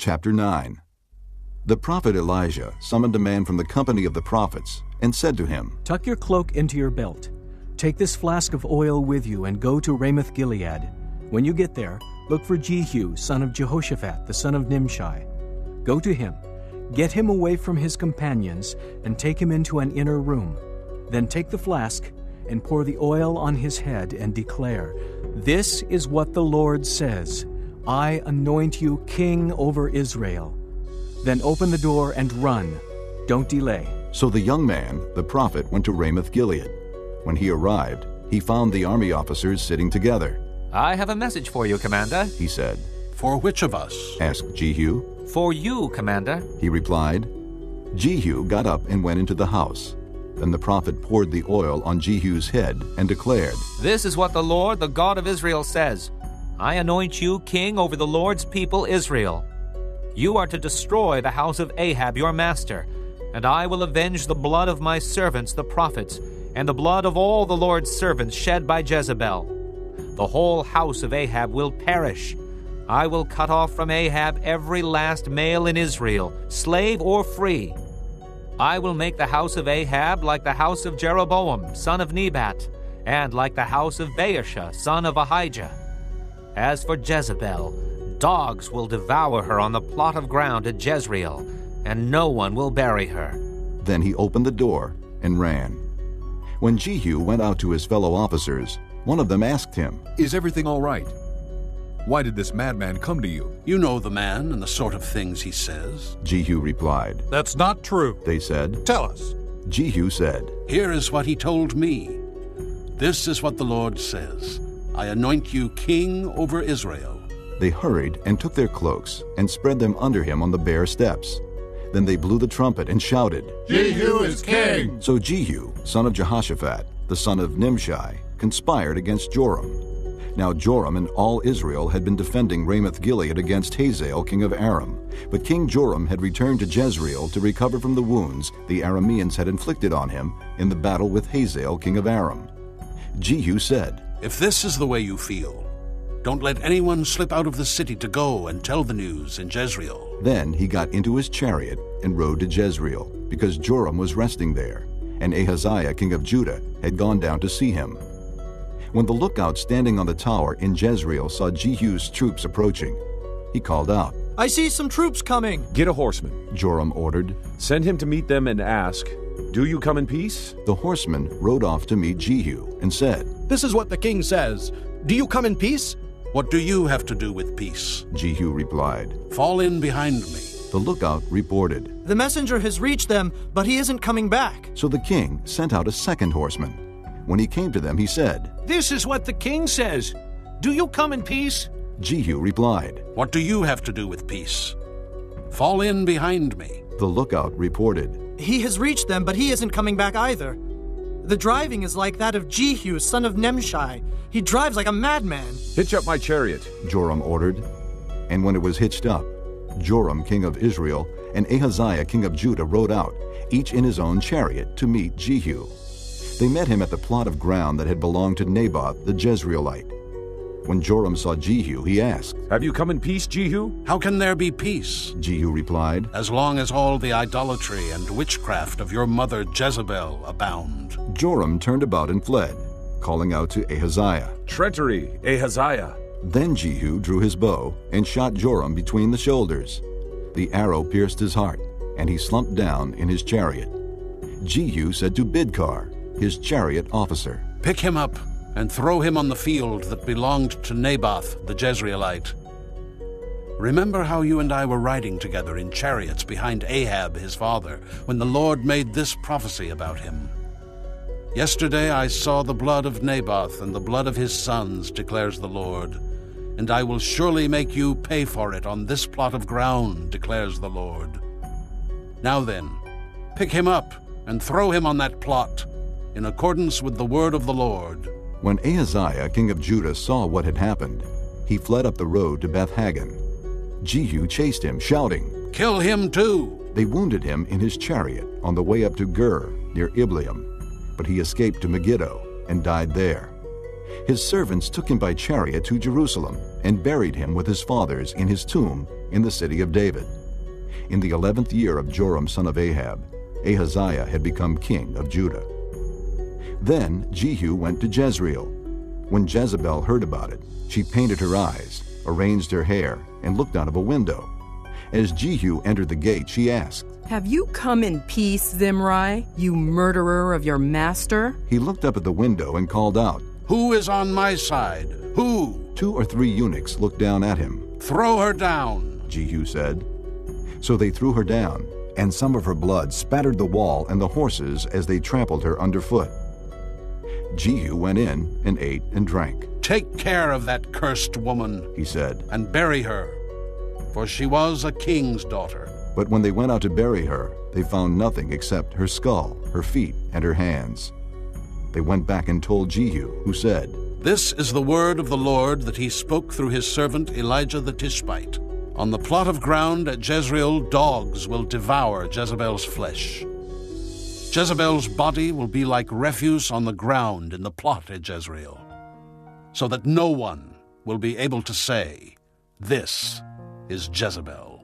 Chapter 9 The prophet Elijah summoned a man from the company of the prophets and said to him, Tuck your cloak into your belt. Take this flask of oil with you and go to Ramoth Gilead. When you get there, look for Jehu, son of Jehoshaphat, the son of Nimshi. Go to him, get him away from his companions, and take him into an inner room. Then take the flask and pour the oil on his head and declare, This is what the Lord says I anoint you king over Israel. Then open the door and run. Don't delay. So the young man, the prophet, went to Ramoth Gilead. When he arrived, he found the army officers sitting together. I have a message for you, Commander. He said, For which of us? asked Jehu. For you, Commander. He replied. Jehu got up and went into the house. Then the prophet poured the oil on Jehu's head and declared, This is what the Lord, the God of Israel, says I anoint you king over the Lord's people Israel. You are to destroy the house of Ahab your master, and I will avenge the blood of my servants the prophets, and the blood of all the Lord's servants shed by Jezebel. The whole house of Ahab will perish. I will cut off from Ahab every last male in Israel, slave or free. I will make the house of Ahab like the house of Jeroboam, son of Nebat, and like the house of Baasha, son of Ahijah. As for Jezebel, dogs will devour her on the plot of ground at Jezreel, and no one will bury her. Then he opened the door and ran. When Jehu went out to his fellow officers, one of them asked him, Is everything all right? Why did this madman come to you? You know the man and the sort of things he says. Jehu replied. That's not true. They said, Tell us. Jehu said, Here is what he told me. This is what the Lord says I anoint you king over Israel. They hurried and took their cloaks and spread them under him on the bare steps. Then they blew the trumpet and shouted, Jehu is king. So Jehu, son of Jehoshaphat, the son of Nimshi, conspired against Joram. Now Joram and all Israel had been defending Ramoth Gilead against Hazael, king of Aram. But King Joram had returned to Jezreel to recover from the wounds the Arameans had inflicted on him in the battle with Hazael, king of Aram. Jehu said, If this is the way you feel, don't let anyone slip out of the city to go and tell the news in Jezreel. Then he got into his chariot and rode to Jezreel, because Joram was resting there, and Ahaziah, king of Judah, had gone down to see him. When the lookout standing on the tower in Jezreel saw Jehu's troops approaching, he called out. I see some troops coming. Get a horseman. Joram ordered. Send him to meet them and ask, Do you come in peace? The horseman rode off to meet Jehu and said, This is what the king says. Do you come in peace? What do you have to do with peace? Jehu replied. Fall in behind me. The lookout reported. The messenger has reached them, but he isn't coming back. So the king sent out a second horseman. When he came to them, he said, This is what the king says. Do you come in peace? Jehu replied. What do you have to do with peace? Fall in behind me. The lookout reported. He has reached them, but he isn't coming back either. The driving is like that of Jehu, son of Nimshi. He drives like a madman. Hitch up my chariot. Joram ordered. And when it was hitched up, Joram, king of Israel, and Ahaziah, king of Judah, rode out, each in his own chariot, to meet Jehu. They met him at the plot of ground that had belonged to Naboth the Jezreelite. When Joram saw Jehu, he asked, Have you come in peace, Jehu? How can there be peace? Jehu replied, As long as all the idolatry and witchcraft of your mother Jezebel abound. Joram turned about and fled, calling out to Ahaziah. Treachery, Ahaziah. Then Jehu drew his bow and shot Joram between the shoulders. The arrow pierced his heart, and he slumped down in his chariot. Jehu said to Bidkar, his chariot officer, Pick him up and throw him on the field that belonged to Naboth the Jezreelite. Remember how you and I were riding together in chariots behind Ahab his father, when the Lord made this prophecy about him. Yesterday I saw the blood of Naboth and the blood of his sons, declares the Lord, and I will surely make you pay for it on this plot of ground, declares the Lord. Now then, pick him up and throw him on that plot, in accordance with the word of the Lord. When Ahaziah, king of Judah, saw what had happened, he fled up the road to Beth Haggan. Jehu chased him, shouting, Kill him too! They wounded him in his chariot on the way up to Gur, near Ibleam, but he escaped to Megiddo and died there. His servants took him by chariot to Jerusalem and buried him with his fathers in his tomb in the city of David. In the eleventh year of Joram son of Ahab, Ahaziah had become king of Judah. Then Jehu went to Jezreel. When Jezebel heard about it, she painted her eyes, arranged her hair, and looked out of a window. As Jehu entered the gate, she asked, Have you come in peace, Zimri, you murderer of your master? He looked up at the window and called out, Who is on my side? Who? Two or three eunuchs looked down at him. Throw her down, Jehu said. So they threw her down, and some of her blood spattered the wall and the horses as they trampled her underfoot. Jehu went in and ate and drank. Take care of that cursed woman, he said, and bury her, for she was a king's daughter. But when they went out to bury her, they found nothing except her skull, her feet, and her hands. They went back and told Jehu, who said, This is the word of the Lord that he spoke through his servant Elijah the Tishbite. On the plot of ground at Jezreel, dogs will devour Jezebel's flesh. Jezebel's body will be like refuse on the ground in the plot at Jezreel, so that no one will be able to say, This is Jezebel.